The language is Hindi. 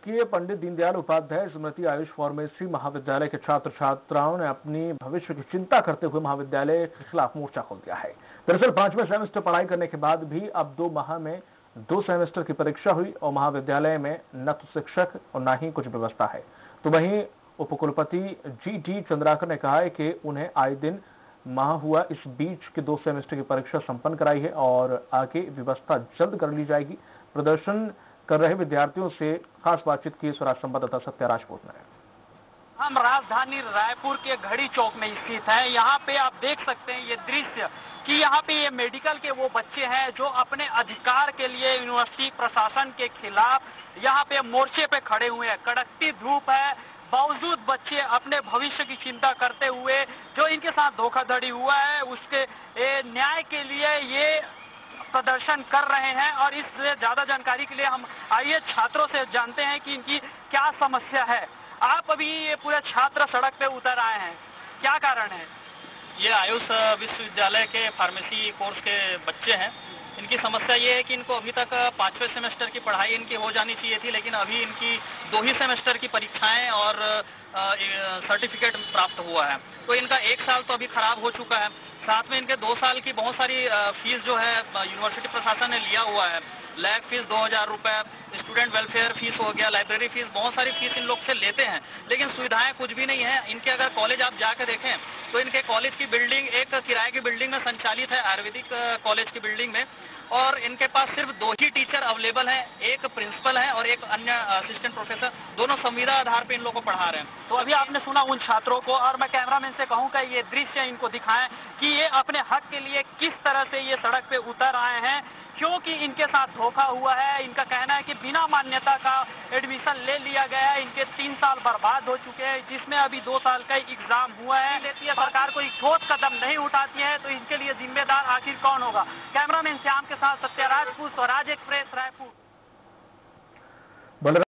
शासकीय पंडित दीनदयाल उपाध्याय स्मृति आयुष फार्मेसी महाविद्यालय के छात्र छात्राओं ने अपनी भविष्य की चिंता करते हुए महाविद्यालय के खिलाफ मोर्चा खोल दिया है। दरअसल पाँचवें सेमेस्टर पढ़ाई करने के बाद भी अब दो माह में दो सेमेस्टर की परीक्षा हुई और महाविद्यालय में न तो शिक्षक और न ही कुछ व्यवस्था है। तो वहीं उपकुलपति जी डी चंद्राकर ने कहा है कि उन्हें आए दिन माह हुआ इस बीच के दो सेमेस्टर की परीक्षा संपन्न कराई है और आगे व्यवस्था जल्द कर ली जाएगी। प्रदर्शन कर रहे विद्यार्थियों से खास बातचीत की स्वराज संवाददाता सत्या राजपूत ने। हम राजधानी रायपुर के घड़ी चौक में स्थित है। यहाँ पे आप देख सकते हैं ये दृश्य कि यहाँ पे ये मेडिकल के वो बच्चे हैं जो अपने अधिकार के लिए यूनिवर्सिटी प्रशासन के खिलाफ यहाँ पे मोर्चे पे खड़े हुए हैं। कड़कती धूप है। बावजूद बच्चे अपने भविष्य की चिंता करते हुए जो इनके साथ धोखाधड़ी हुआ है, उसके न्याय के लिए ये प्रदर्शन कर रहे हैं और इससे ज़्यादा जानकारी के लिए हम आइए, छात्रों से जानते हैं कि इनकी क्या समस्या है। आप अभी ये पूरे छात्र सड़क पे उतर आए हैं। क्या कारण है? ये आयुष विश्वविद्यालय के फार्मेसी कोर्स के बच्चे हैं। इनकी समस्या ये है कि इनको अभी तक पाँचवें सेमेस्टर की पढ़ाई इनकी हो जानी चाहिए थी, लेकिन अभी इनकी दो ही सेमेस्टर की परीक्षाएँ और सर्टिफिकेट प्राप्त हुआ है। तो इनका एक साल तो अभी खराब हो चुका है। साथ में इनके दो साल की बहुत सारी फ़ीस जो है यूनिवर्सिटी प्रशासन ने लिया हुआ है। लैब फ़ीस दो हज़ार रुपए स्टूडेंट वेलफेयर फ़ीस हो गया लाइब्रेरी फ़ीस बहुत सारी फ़ीस इन लोग से लेते हैं। लेकिन सुविधाएँ कुछ भी नहीं है। इनके अगर कॉलेज आप जाकर देखें तो इनके कॉलेज की बिल्डिंग एक किराए की बिल्डिंग में संचालित है, आयुर्वेदिक कॉलेज की बिल्डिंग में। और इनके पास सिर्फ़ दो ही टीचर अवेलेबल हैं, एक प्रिंसिपल है और एक अन्य असिस्टेंट प्रोफेसर दोनों संविदा आधार पर इन लोगों को पढ़ा रहे हैं। तो अभी आपने सुना उन छात्रों को और मैं कैमरामैन से कहूँगा ये दृश्य इनको दिखाएँ कि ये अपने हक के लिए किस तरह से ये सड़क पे उतर आए हैं, क्योंकि इनके साथ धोखा हुआ है। इनका कहना है कि बिना मान्यता का एडमिशन ले लिया गया है। इनके तीन साल बर्बाद हो चुके हैं जिसमें अभी दो साल का एग्ज़ाम हुआ है। लेती है सरकार कोई ठोस कदम नहीं उठाती है तो इनके लिए जिम्मेदार आखिर कौन होगा? कैमरामैन श्याम के साथ सत्याराजपुर स्वराज एक्सप्रेस रायपुर।